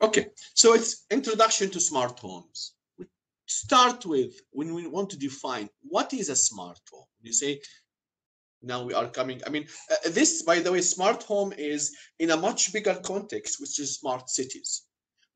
Okay, so it's introduction to smart homes. We start with when we want to define what is a smart home. You say, now we are coming. I mean, uh, this, by the way, smart home is in a much bigger context, which is smart cities,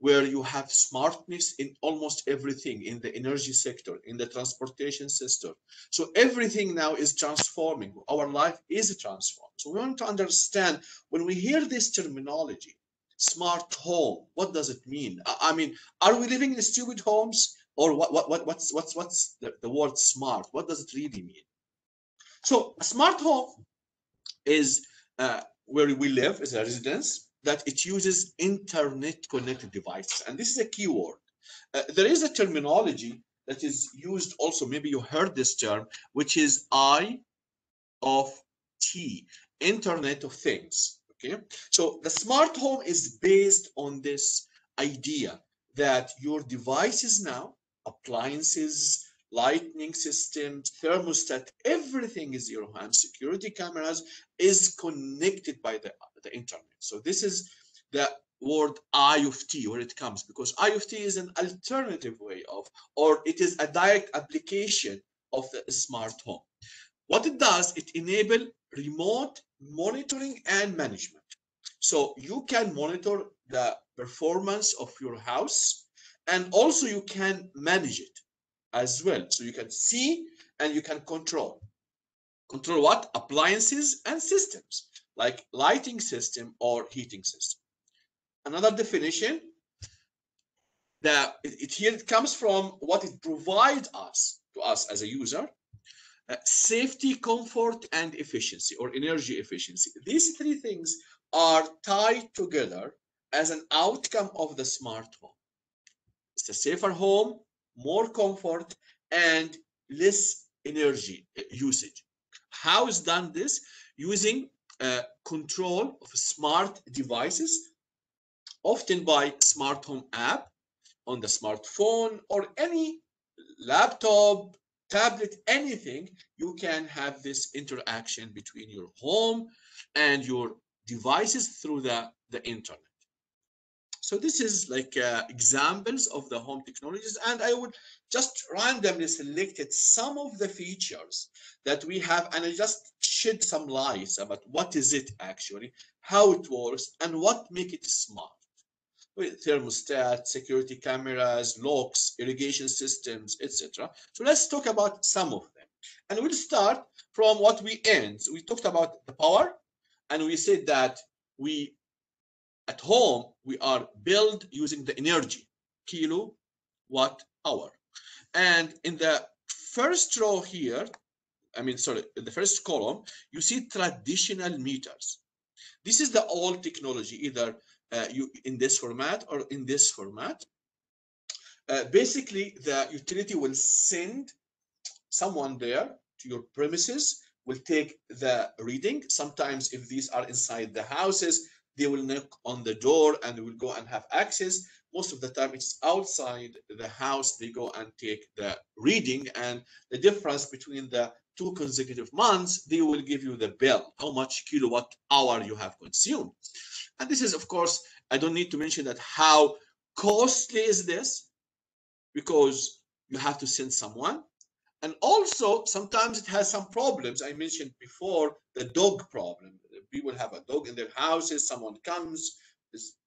where you have smartness in almost everything in the energy sector, in the transportation sector. So everything now is transforming. Our life is transformed. So we want to understand when we hear this terminology, smart home what does it mean i mean are we living in stupid homes or what what, what what's what's what's the, the word smart what does it really mean so a smart home is uh, where we live as a residence that it uses internet connected devices. And this is a key word uh, there is a terminology that is used also maybe you heard this term which is i of t internet of things Okay, so the smart home is based on this idea that your devices now, appliances, lighting system, thermostat, everything is your home. Security cameras is connected by the, the internet. So this is the word IoT where it comes because IoT is an alternative way of, or it is a direct application of the smart home. What it does, it enable remote monitoring and management. So you can monitor the performance of your house and also you can manage it as well. So you can see and you can control. Control what? Appliances and systems like lighting system or heating system. Another definition that it, it here it comes from what it provides us to us as a user uh, safety, comfort, and efficiency or energy efficiency. These three things are tied together as an outcome of the smart home. It's a safer home, more comfort, and less energy uh, usage. How is done this? Using uh, control of smart devices, often by smart home app on the smartphone or any laptop, tablet, anything, you can have this interaction between your home and your devices through the, the internet. So this is like uh, examples of the home technologies. And I would just randomly selected some of the features that we have and I just shed some lights about what is it actually, how it works, and what make it smart with thermostat, security cameras, locks, irrigation systems, etc. So let's talk about some of them. And we'll start from what we end. So we talked about the power, and we said that we, at home, we are built using the energy, kilowatt hour. And in the first row here, I mean, sorry, in the first column, you see traditional meters. This is the old technology, either uh, you in this format or in this format. Uh, basically, the utility will send someone there to your premises, will take the reading. Sometimes if these are inside the houses, they will knock on the door and will go and have access. Most of the time it's outside the house, they go and take the reading and the difference between the two consecutive months, they will give you the bill, how much kilowatt hour you have consumed. And this is, of course, I don't need to mention that how costly is this because you have to send someone. And also, sometimes it has some problems. I mentioned before the dog problem. People have a dog in their houses, someone comes,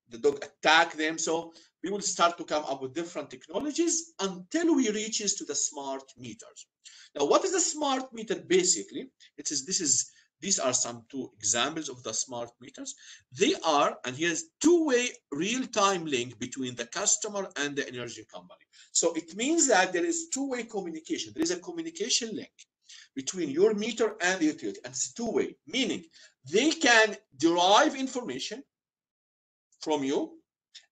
the dog attack them. So we will start to come up with different technologies until we reaches to the smart meters. Now, what is a smart meter basically? It is this is these are some two examples of the smart meters. They are, and here's two-way real-time link between the customer and the energy company. So it means that there is two-way communication. There is a communication link between your meter and the utility, and it's two-way, meaning they can derive information from you,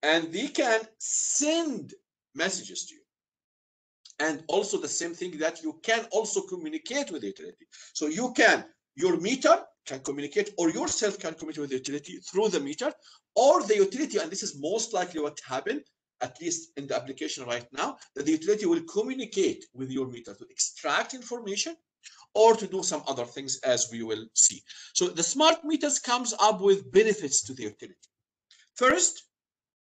and they can send messages to you and also the same thing that you can also communicate with the utility. So you can your meter can communicate or yourself can communicate with the utility through the meter or the utility and this is most likely what happened at least in the application right now that the utility will communicate with your meter to extract information or to do some other things as we will see. So the smart meters comes up with benefits to the utility. First,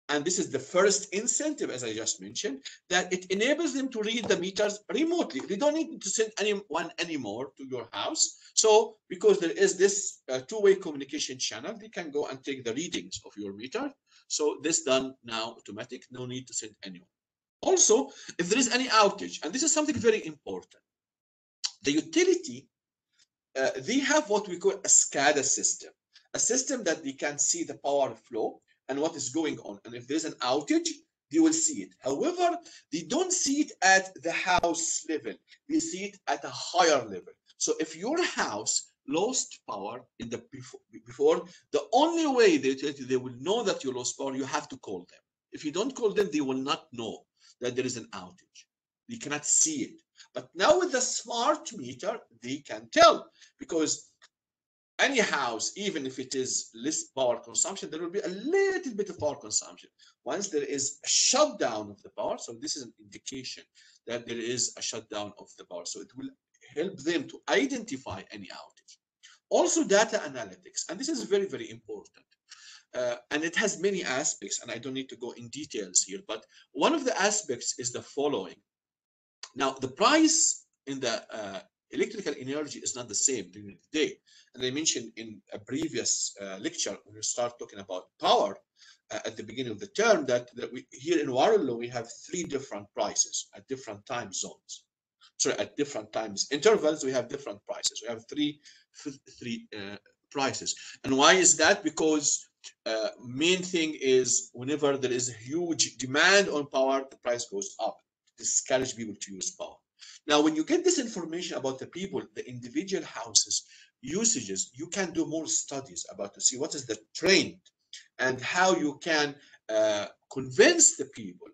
and this is the first incentive, as I just mentioned, that it enables them to read the meters remotely. They don't need to send anyone anymore to your house. So because there is this uh, two-way communication channel, they can go and take the readings of your meter. So this done now automatic, no need to send anyone. Also, if there is any outage, and this is something very important, the utility, uh, they have what we call a SCADA system, a system that they can see the power flow and what is going on. And if there's an outage, they will see it. However, they don't see it at the house level. They see it at a higher level. So if your house lost power in the before, before the only way they, they will know that you lost power, you have to call them. If you don't call them, they will not know that there is an outage. They cannot see it. But now with the smart meter, they can tell because any house, even if it is less power consumption, there will be a little bit of power consumption. Once there is a shutdown of the power, so this is an indication that there is a shutdown of the power. So it will help them to identify any outage. Also data analytics, and this is very, very important. Uh, and it has many aspects, and I don't need to go in details here, but one of the aspects is the following. Now, the price in the uh, electrical energy is not the same during the day. And I mentioned in a previous uh, lecture when we start talking about power uh, at the beginning of the term that, that we, here in Waterloo we have three different prices at different time zones. Sorry, at different times intervals we have different prices. We have three three uh, prices. And why is that? Because uh, main thing is whenever there is a huge demand on power, the price goes up. Discourage people to use power. Now, when you get this information about the people, the individual houses, usages, you can do more studies about to see what is the trend and how you can uh, convince the people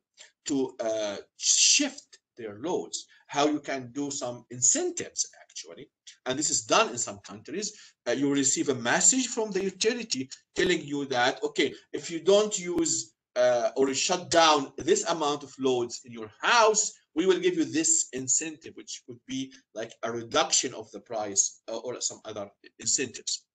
to uh, shift their loads, how you can do some incentives actually. And this is done in some countries. Uh, you receive a message from the utility telling you that, okay, if you don't use uh, or shut down this amount of loads in your house, we will give you this incentive, which would be like a reduction of the price uh, or some other incentives.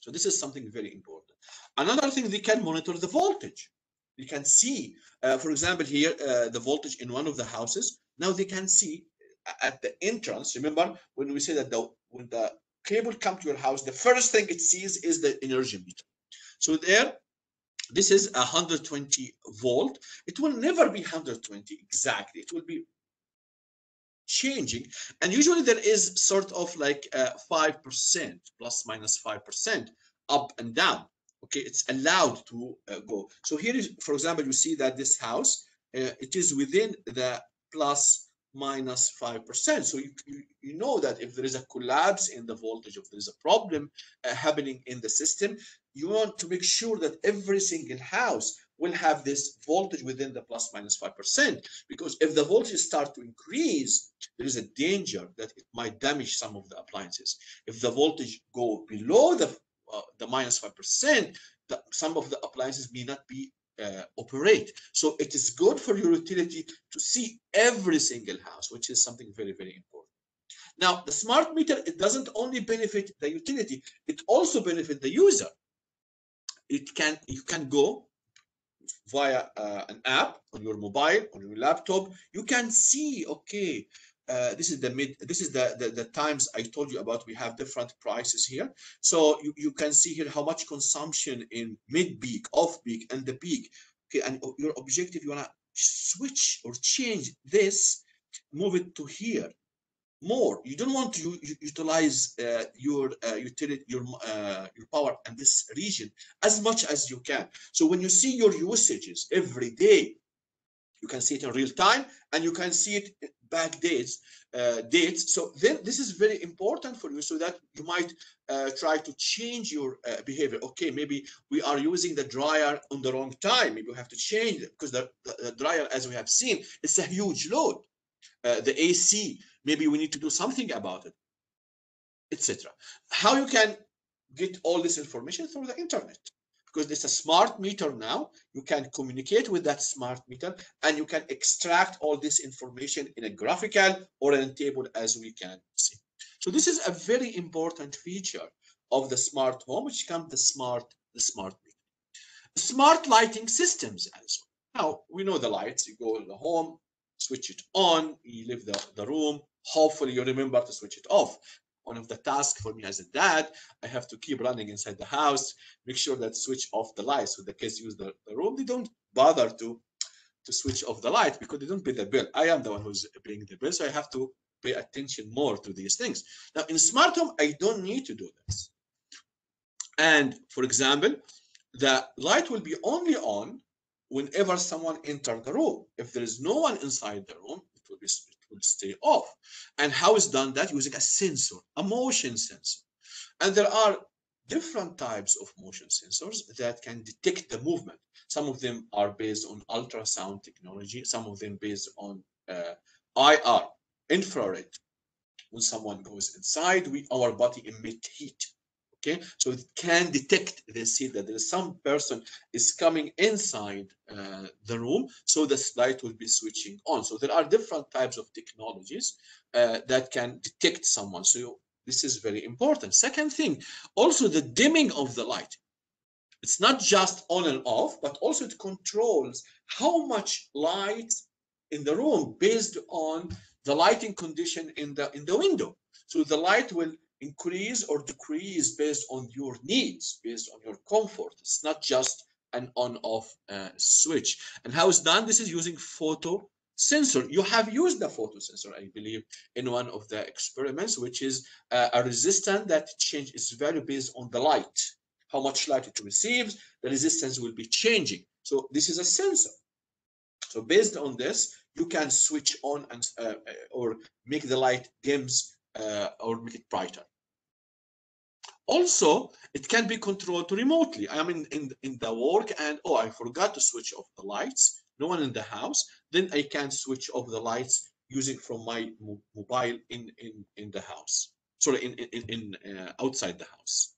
So this is something very important. Another thing, they can monitor the voltage. You can see, uh, for example, here, uh, the voltage in one of the houses. Now they can see at the entrance. Remember when we say that the, when the cable come to your house, the first thing it sees is the energy meter. So there, this is 120 volt. It will never be 120 exactly. It will be changing. And usually there is sort of like 5%, plus 5% up and down. Okay, it's allowed to uh, go. So here is, for example, you see that this house, uh, it is within the plus 5%. So you, you, you, know that if there is a collapse in the voltage, if there is a problem uh, happening in the system, you want to make sure that every single house will have this voltage within the plus minus 5%. Because if the voltage start to increase, there is a danger that it might damage some of the appliances. If the voltage go below the, uh, the minus 5%, the, some of the appliances may not be uh, operate. So it is good for your utility to see every single house, which is something very, very important. Now, the smart meter, it doesn't only benefit the utility, it also benefit the user. It can, you can go via uh, an app on your mobile, on your laptop, you can see, okay, uh, this is the mid this is the, the, the times i told you about. We have different prices here. So you, you can see here how much consumption in mid peak off peak and the peak. Okay and your objective you want to switch or change this move it to here more. You don't want to utilize uh, your uh, utility your uh, your power in this region as much as you can. So when you see your usages every day you can see it in real time and you can see it back dates uh, dates. So then this is very important for you so that you might uh, try to change your uh, behavior. Okay maybe we are using the dryer on the wrong time. Maybe we have to change it because the, the, dryer as we have seen it's a huge load. The ac maybe we need to do something about it etc how you can get all this information through the internet because it's a smart meter now. You can communicate with that smart meter and you can extract all this information in a graphical or in a table as we can see. So this is a very important feature of the smart home, which comes the smart, the smart meter. Smart lighting systems as well. Now we know the lights, you go to the home, switch it on, you leave the, the room. Hopefully you remember to switch it off. One of the tasks for me as a dad, I have to keep running inside the house, make sure that switch off the lights. So the kids use the, the room, they don't bother to to switch off the light because they don't pay the bill. I am the one who's paying the bill, so I have to pay attention more to these things. Now in smart home, I don't need to do this. And for example, the light will be only on whenever someone enters the room. If there is no one inside the room, it will, be, it will stay off. And how is done that? Using a sensor, a motion sensor. And there are different types of motion sensors that can detect the movement. Some of them are based on ultrasound technology, some of them based on uh, IR, infrared. When someone goes inside, we our body emit heat okay? So it can detect this see that there is some person is coming inside uh, the room so the light will be switching on. So there are different types of technologies uh, that can detect someone. So this is very important. Second thing also the dimming of the light. It's not just on and off but also it controls how much light in the room based on the lighting condition in the in the window. So the light will increase or decrease based on your needs, based on your comfort. It's not just an on-off uh, switch. And how it's done? This is using photo sensor. You have used the photo sensor, I believe, in one of the experiments, which is uh, a resistance that changes its value based on the light. How much light it receives, the resistance will be changing. So this is a sensor. So based on this, you can switch on and uh, or make the light dims uh, or make it brighter. Also, it can be controlled remotely. I am in, in, in the work and, oh, I forgot to switch off the lights. No one in the house. Then I can switch off the lights using from my mobile in, in, in the house. Sorry, in, in, in uh, outside the house.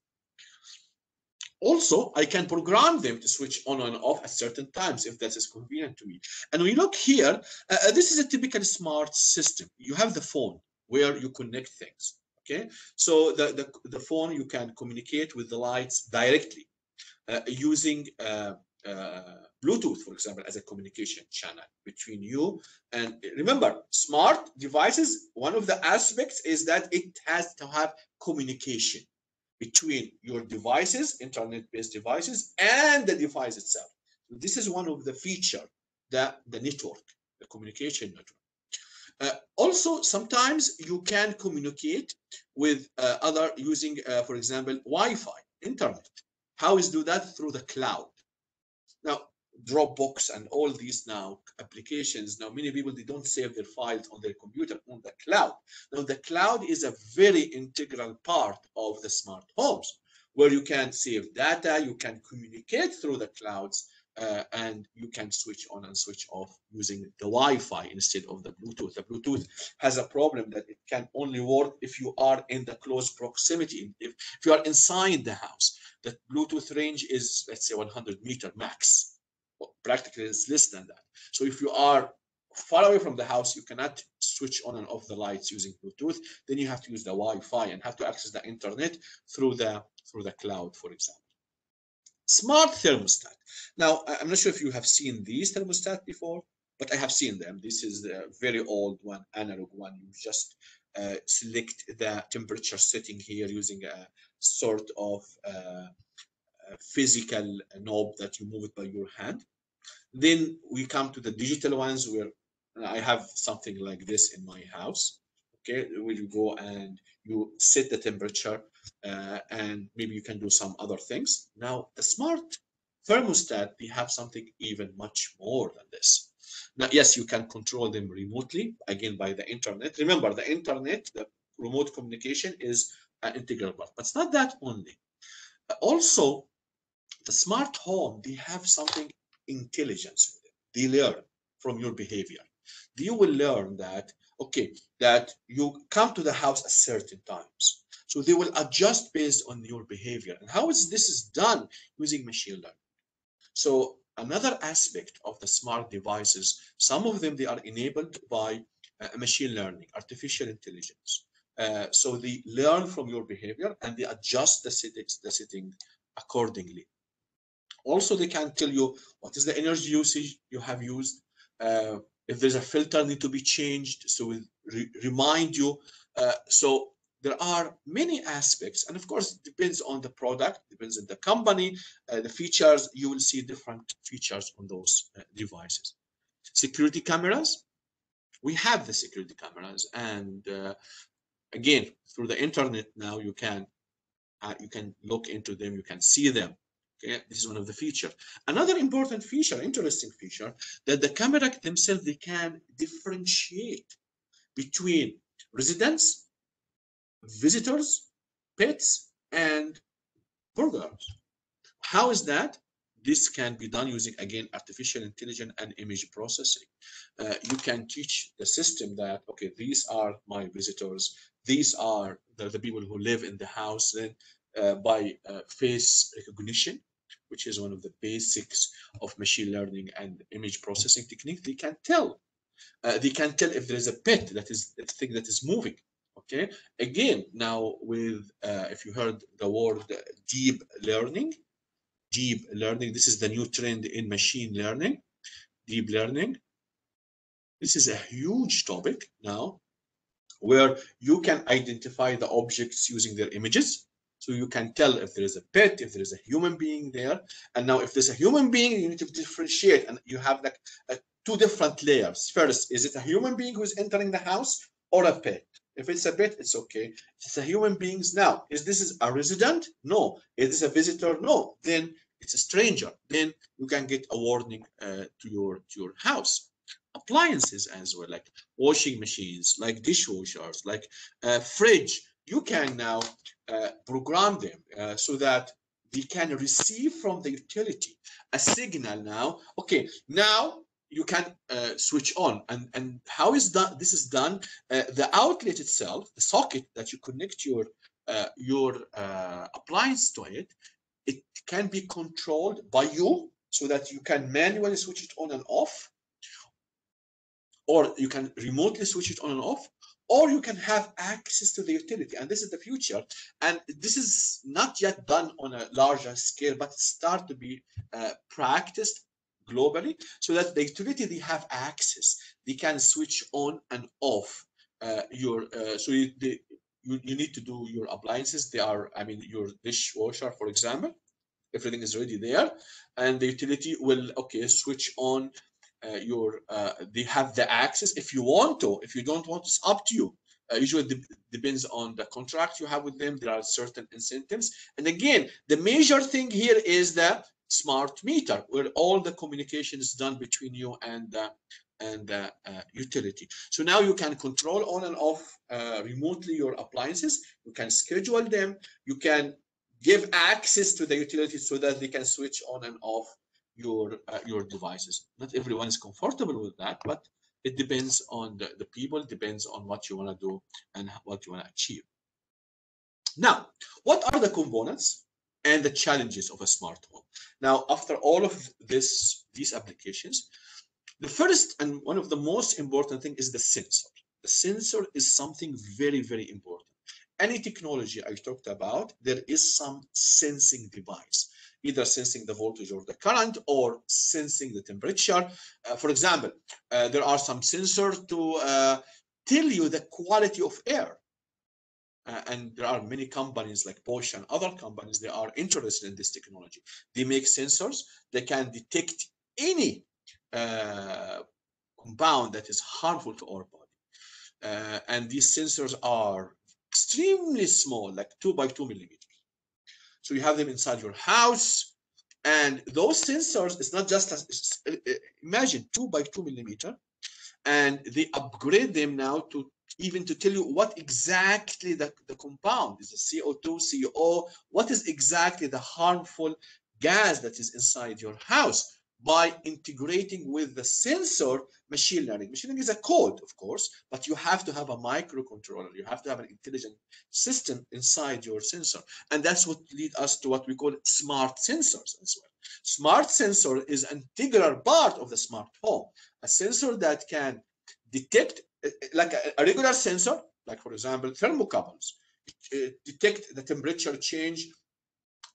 Also, I can program them to switch on and off at certain times if that is convenient to me. And we look here, uh, uh, this is a typical smart system. You have the phone where you connect things okay so the, the, the phone you can communicate with the lights directly uh, using uh, uh, Bluetooth, for example, as a communication channel between you and remember, smart devices, one of the aspects is that it has to have communication between your devices, internet-based devices, and the device itself. This is one of the feature that the network, the communication network. Uh, also, sometimes you can communicate with uh, other using, uh, for example, Wi-Fi, internet. How is do that? Through the cloud. Now, Dropbox and all these now applications, now many people, they don't save their files on their computer, on the cloud. Now, the cloud is a very integral part of the smart homes where you can save data, you can communicate through the clouds, uh, and you can switch on and switch off using the Wi-Fi instead of the Bluetooth. The Bluetooth has a problem that it can only work if you are in the close proximity. If, if you are inside the house, the Bluetooth range is, let's say, 100 meter max. Well, practically, it's less than that. So if you are far away from the house, you cannot switch on and off the lights using Bluetooth. Then you have to use the Wi-Fi and have to access the internet through the through the cloud, for example. Smart thermostat. Now, I'm not sure if you have seen these thermostat before, but I have seen them. This is a very old one, analog one. You just uh, select the temperature setting here using a sort of uh, physical knob that you move it by your hand. Then we come to the digital ones where I have something like this in my house. Okay, where you go and you set the temperature uh, and maybe you can do some other things. Now, the smart thermostat, they have something even much more than this. Now, yes, you can control them remotely, again, by the internet. Remember, the internet, the remote communication is an integral part, but it's not that only. Also, the smart home, they have something intelligence. They learn from your behavior. You will learn that, okay, that you come to the house at certain times so they will adjust based on your behavior. And how is this is done using machine learning? So another aspect of the smart devices, some of them they are enabled by uh, machine learning, artificial intelligence. Uh, so they learn from your behavior and they adjust the settings, the setting accordingly. Also, they can tell you what is the energy usage you have used. Uh, if there's a filter need to be changed, so it re remind you. Uh, so there are many aspects, and of course, it depends on the product, depends on the company, uh, the features. You will see different features on those uh, devices. Security cameras. We have the security cameras, and uh, again, through the internet now, you can uh, you can look into them, you can see them. Okay, this is one of the features. Another important feature, interesting feature, that the camera themselves they can differentiate between residents, visitors, pets, and burglars. How is that? This can be done using again artificial intelligence and image processing. Uh, you can teach the system that okay, these are my visitors, these are the, the people who live in the house. Then uh, by uh, face recognition, which is one of the basics of machine learning and image processing technique, they can tell. Uh, they can tell if there is a pet that is a thing that is moving. Okay. Again, now with uh, if you heard the word deep learning, deep learning. This is the new trend in machine learning, deep learning. This is a huge topic now where you can identify the objects using their images. So you can tell if there is a pet, if there is a human being there. And now if there's a human being, you need to differentiate and you have like a, two different layers. First, is it a human being who's entering the house or a pet? If it's a pet, it's okay. It's a human beings now, is this is a resident? No. Is this a visitor? No. Then it's a stranger. Then you can get a warning uh, to your to your house appliances as well, like washing machines, like dishwashers, like uh, fridge. You can now uh, program them uh, so that they can receive from the utility a signal now. Okay, now you can uh, switch on. And and how is that this is done? Uh, the outlet itself the socket that you connect your uh, your uh, appliance to it it can be controlled by you so that you can manually switch it on and off or you can remotely switch it on and off or you can have access to the utility. And this is the future. And this is not yet done on a larger scale but start to be uh, practiced globally so that the utility they have access. They can switch on and off uh, your uh, so you, the, you, you need to do your appliances. They are i mean your dishwasher for example. Everything is already there. And the utility will okay switch on uh, your uh, they have the access. If you want to if you don't want it's up to you. Uh, usually de depends on the contract you have with them. There are certain incentives. And again the major thing here is the smart meter where all the communication is done between you and uh, and uh, uh, utility. So now you can control on and off remotely your appliances. You can schedule them. You can give access to the utility so that they can switch on and off your uh, your devices. Not everyone is comfortable with that, but it depends on the, the people, depends on what you want to do and what you want to achieve. Now, what are the components and the challenges of a smart home? Now, after all of this, these applications, the first and one of the most important thing is the sensor. The sensor is something very, very important. Any technology I talked about, there is some sensing device, either sensing the voltage or the current or sensing the temperature. Uh, for example, uh, there are some sensors to uh, tell you the quality of air. Uh, and there are many companies like Bosch and other companies, they are interested in this technology. They make sensors, they can detect any uh, compound that is harmful to our body. Uh, and these sensors are extremely small, like two by two millimeters. So you have them inside your house. And those sensors, it's not just, a, uh, imagine two by two millimeter. And they upgrade them now to even to tell you what exactly the, the compound is a CO2, CO, what is exactly the harmful gas that is inside your house by integrating with the sensor machine learning. Machine learning is a code, of course, but you have to have a microcontroller. You have to have an intelligent system inside your sensor. And that's what lead us to what we call smart sensors as well. Smart sensor is an integral part of the smart home, a sensor that can detect, like a, regular sensor, like for example, thermocouples, uh, detect the temperature change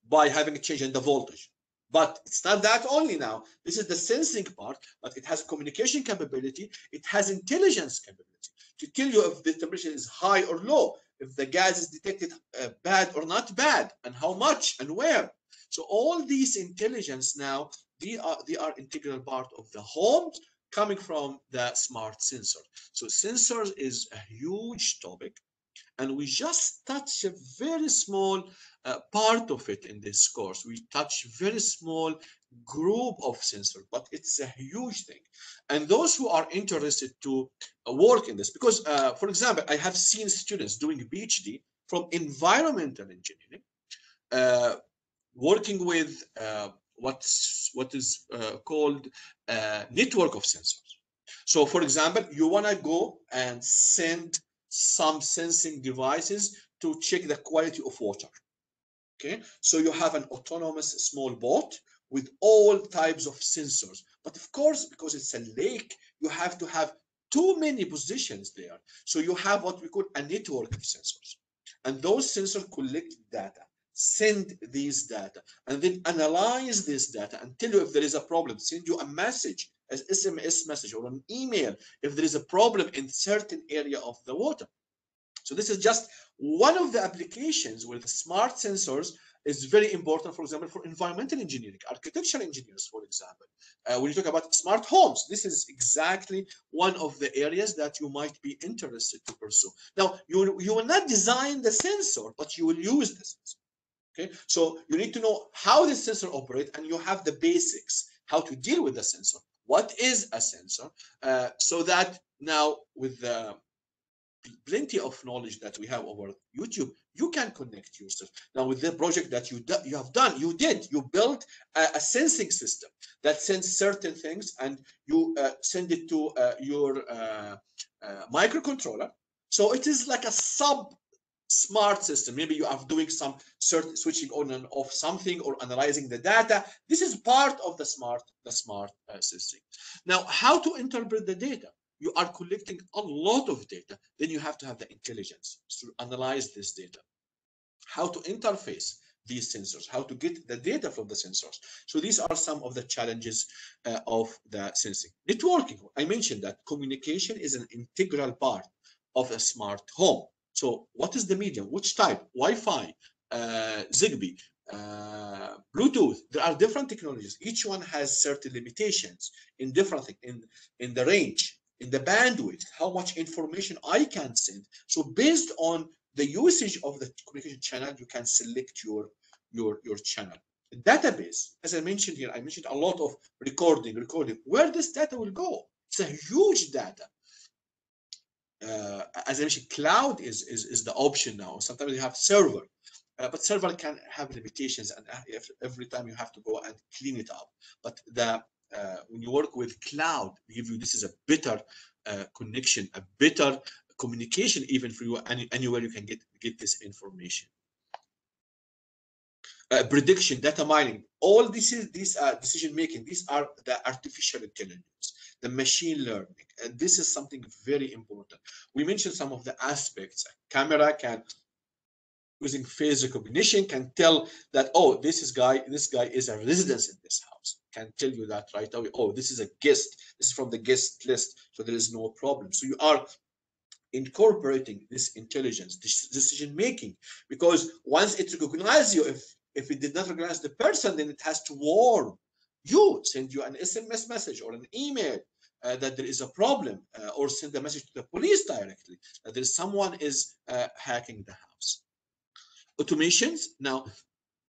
by having a change in the voltage. But it's not that only now. This is the sensing part, but it has communication capability. It has intelligence capability to tell you if the temperature is high or low, if the gas is detected uh, bad or not bad, and how much and where. So all these intelligence now, they are, they are integral part of the home coming from the smart sensor. So sensors is a huge topic and we just touch a very small uh, part of it in this course. We touch very small group of sensors, but it's a huge thing. And those who are interested to uh, work in this, because uh, for example, I have seen students doing PhD from environmental engineering, uh, working with uh, what's what is uh, called network of sensors. So for example, you want to go and send some sensing devices to check the quality of water. Okay, so you have an autonomous small boat with all types of sensors. But of course, because it's a lake, you have to have too many positions there. So you have what we call a network of sensors. And those sensors collect data, send these data, and then analyze this data and tell you if there is a problem, send you a message as SMS message or an email if there is a problem in certain area of the water. So this is just one of the applications where the smart sensors is very important, for example, for environmental engineering, architectural engineers, for example. Uh, when you talk about smart homes, this is exactly one of the areas that you might be interested to pursue. Now, you, you will not design the sensor, but you will use the sensor. Okay, so you need to know how the sensor operates and you have the basics, how to deal with the sensor. What is a sensor? Uh, so that now with the plenty of knowledge that we have over youtube you can connect yourself. Now with the project that you you have done you did you built a, a sensing system that sends certain things and you uh, send it to uh, your uh, uh, microcontroller. So it is like a sub smart system. Maybe you are doing some certain switching on and off something or analyzing the data. This is part of the smart, the smart uh, system. Now, how to interpret the data? You are collecting a lot of data. Then you have to have the intelligence to analyze this data. How to interface these sensors, how to get the data from the sensors. So these are some of the challenges uh, of the sensing. Networking, I mentioned that communication is an integral part of a smart home. So what is the medium? Which type? Wi-Fi, uh, Zigbee, uh, Bluetooth. There are different technologies. Each one has certain limitations in different in in the range, in the bandwidth, how much information I can send. So based on the usage of the communication channel, you can select your your your channel. database, as I mentioned here, I mentioned a lot of recording, recording. Where this data will go? It's a huge data uh, as I mentioned, cloud is, is, is the option now. Sometimes you have server, uh, but server can have limitations, and if, every time you have to go and clean it up. But the uh, when you work with cloud, give you this is a better uh, connection, a better communication, even for you any, anywhere you can get get this information. Uh, prediction, data mining, all this is these are decision making. These are the artificial intelligence the machine learning. And this is something very important. We mentioned some of the aspects. Camera can, using face recognition, can tell that, oh, this is guy, this guy is a resident in this house. Can tell you that right away. Oh, this is a guest. This is from the guest list. So there is no problem. So you are incorporating this intelligence, this decision making, because once it recognizes you, if if it did not recognize the person, then it has to warn you, send you an SMS message or an email uh, that there is a problem uh, or send a message to the police directly that there is someone is uh, hacking the house. Automations now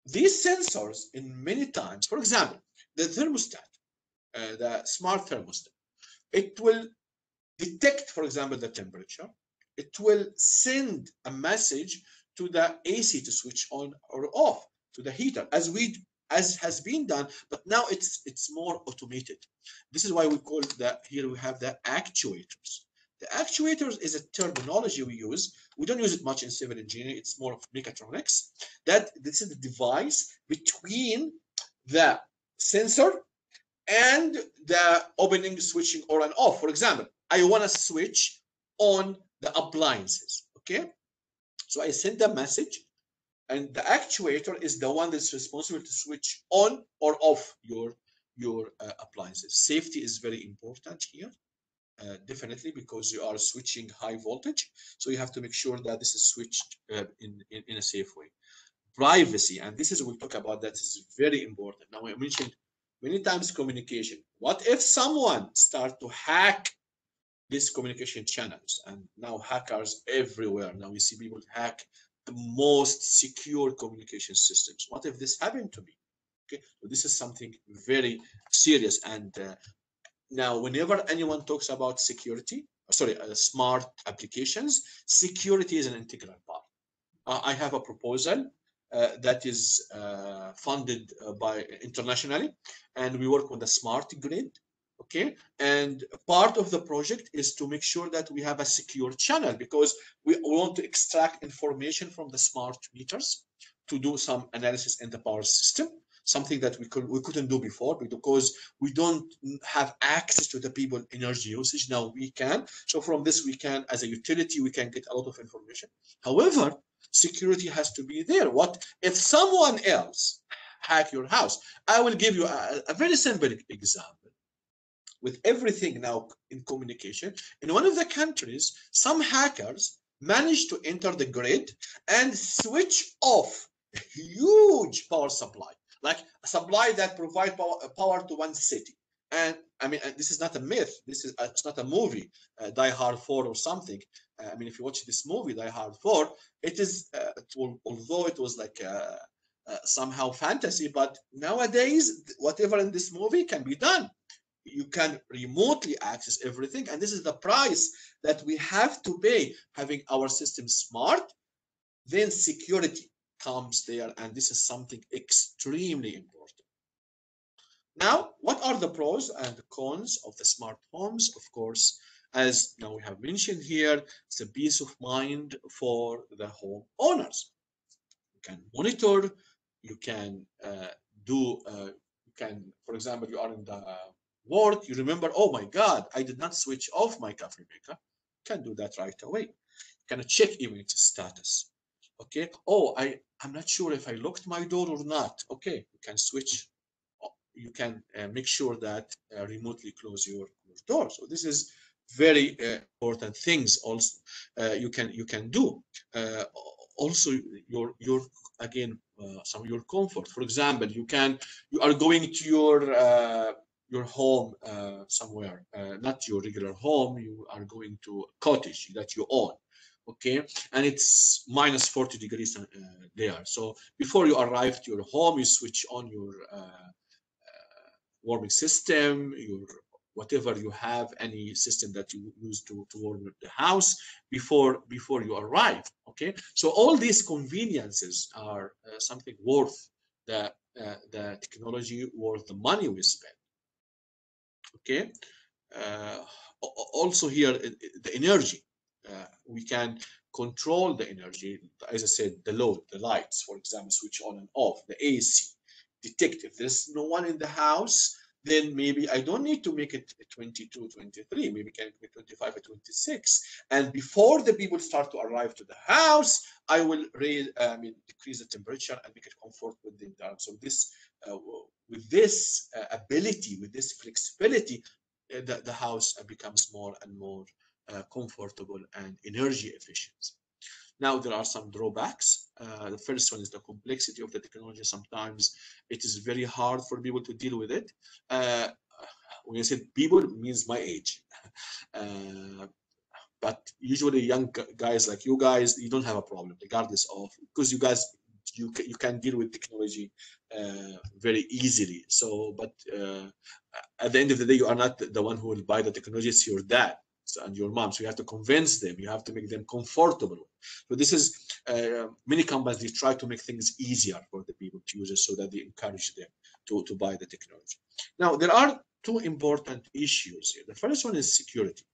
these sensors in many times for example the thermostat uh, the smart thermostat it will detect for example the temperature. It will send a message to the AC to switch on or off to the heater as we as has been done, but now it's it's more automated. This is why we call that here we have the actuators. The actuators is a terminology we use. We don't use it much in civil engineering. It's more of mechatronics. That this is the device between the sensor and the opening, switching, on and off. For example, I want to switch on the appliances. Okay, so I send a message, and the actuator is the one that's responsible to switch on or off your your uh, appliances. Safety is very important here. Uh, definitely because you are switching high voltage. So you have to make sure that this is switched uh, in, in, in a safe way. Privacy and this is we'll talk about that is very important. Now i mentioned many times communication. What if someone start to hack these communication channels? And now hackers everywhere. Now we see people hack the most secure communication systems. What if this happened to me? Okay so this is something very serious. And uh, now whenever anyone talks about security sorry uh, smart applications security is an integral part. Uh, i have a proposal uh, that is uh, funded uh, by internationally and we work on the smart grid okay and part of the project is to make sure that we have a secure channel because we want to extract information from the smart meters to do some analysis in the power system something that we could we couldn't do before because we don't have access to the people energy usage now we can so from this we can as a utility we can get a lot of information however security has to be there. What if someone else hack your house? I will give you a, a very simple example. With everything now in communication, in one of the countries, some hackers managed to enter the grid and switch off a huge power supply, like a supply that provide power, power to one city. And I mean, this is not a myth. This is it's not a movie, uh, Die Hard 4 or something. Uh, I mean, if you watch this movie, Die Hard 4, it is, uh, although it was like uh, uh, somehow fantasy, but nowadays, whatever in this movie can be done. You can remotely access everything. And this is the price that we have to pay having our system smart. Then security comes there. And this is something extremely important. Now, what are the pros and the cons of the smart homes? Of course, as now we have mentioned here, it's a peace of mind for the home owners. You can monitor, you can uh, do, uh, you can, for example, you are in the work, you remember, oh my God, I did not switch off my coffee maker. Can do that right away. You can check even its status. Okay. Oh, I, I'm not sure if I locked my door or not. Okay. You can switch you can uh, make sure that uh, remotely close your, your door. So this is very uh, important things also uh, you can you can do. Uh, also, your your again uh, some your comfort. For example, you can you are going to your your home somewhere, not your regular home. You are going to a cottage that you own okay and it's minus 40 degrees uh, there so before you arrive to your home you switch on your uh, warming system, your whatever you have, any system that you use to, to warm the house before before you arrive. Okay, so all these conveniences are uh, something worth the uh, the technology, worth the money we spend. Okay, uh, also here the energy. Uh, we can control the energy, as I said, the load, the lights, for example, switch on and off, the AC, detect if there's no one in the house then maybe I don't need to make it 22, 23, maybe can it 25 or 26. And before the people start to arrive to the house, I will raise, I mean, decrease the temperature and make it comfort with the dark. So this, uh, with this uh, ability, with this flexibility, uh, the, the house becomes more and more uh, comfortable and energy efficient. Now, there are some drawbacks. Uh, the first one is the complexity of the technology. Sometimes it is very hard for people to deal with it. Uh, when I say people, it means my age. Uh, but usually young guys like you guys, you don't have a problem regardless of, because you guys, you can, you can deal with technology uh, very easily. So, but uh, at the end of the day, you are not the one who will buy the technology, it's your dad and your mom. So you have to convince them. You have to make them comfortable. So this is uh, many companies they try to make things easier for the people to use it so that they encourage them to, to buy the technology. Now there are two important issues here. The first one is security.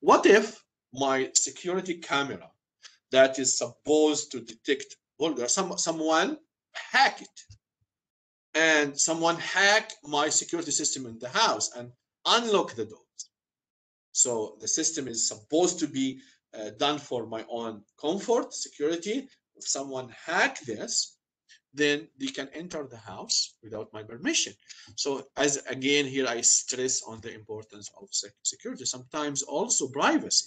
What if my security camera that is supposed to detect vulgar, some, someone hack it and someone hack my security system in the house and unlock the doors. so the system is supposed to be uh, done for my own comfort, security. If someone hack this, then they can enter the house without my permission. So as again here, I stress on the importance of security. Sometimes also privacy.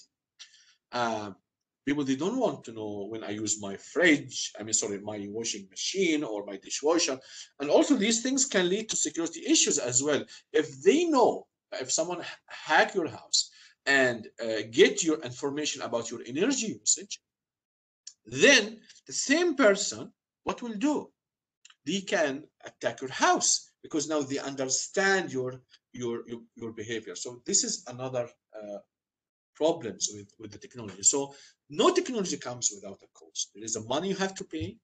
Uh, people they don't want to know when I use my fridge. I mean, sorry, my washing machine or my dishwasher, and also these things can lead to security issues as well. If they know, if someone hack your house and uh, get your information about your energy usage, then the same person, what will do? They can attack your house because now they understand your your your, your behavior. So this is another uh, problems with with the technology. So no technology comes without a cost. There is a money you have to pay.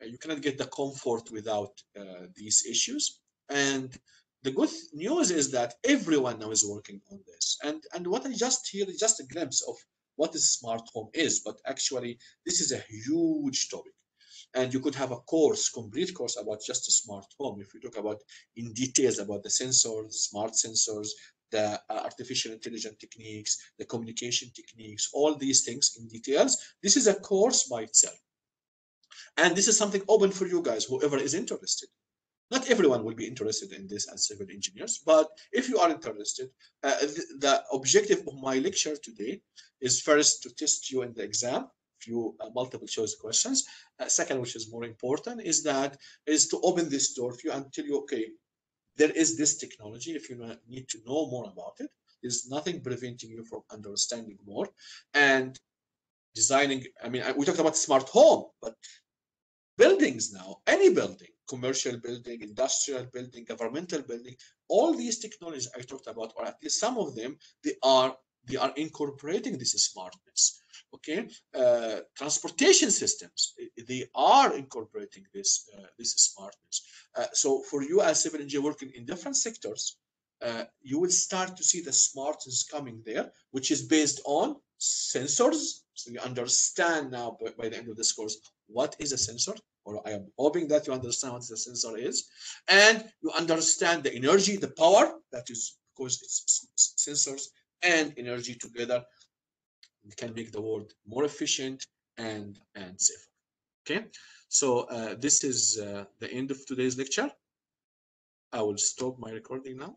Uh, you cannot get the comfort without uh, these issues. And the good news is that everyone now is working on this. And and what I just hear is just a glimpse of what a smart home is, but actually this is a huge topic. And you could have a course, complete course about just a smart home. If you talk about in details about the sensors, smart sensors, the uh, artificial intelligence techniques, the communication techniques, all these things in details. This is a course by itself. And this is something open for you guys, whoever is interested. Not everyone will be interested in this as civil engineers, but if you are interested, uh, the, the, objective of my lecture today is first to test you in the exam, few uh, multiple choice questions. Uh, second, which is more important, is that is to open this door for you and tell you, okay, there is this technology. If you need to know more about it, there's nothing preventing you from understanding more and designing. I mean, we talked about smart home, but buildings now, any building, commercial building, industrial building, governmental building, all these technologies I talked about, or at least some of them, they are they are incorporating this smartness okay uh, transportation systems they are incorporating this uh, this smartness. Uh, so for you as civil engineer working in different sectors uh, you will start to see the smartness coming there which is based on sensors. So you understand now by, by the end of this course what is a sensor or i am hoping that you understand what the sensor is. And you understand the energy the power that is because it's sensors and energy together can make the world more efficient and and safer. Okay? So uh, this is uh, the end of today's lecture. I will stop my recording now